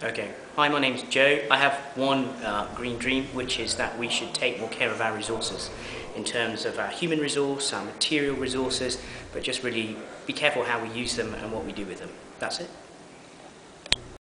Okay. Hi, my name's Joe. I have one uh, green dream, which is that we should take more care of our resources in terms of our human resource, our material resources, but just really be careful how we use them and what we do with them. That's it.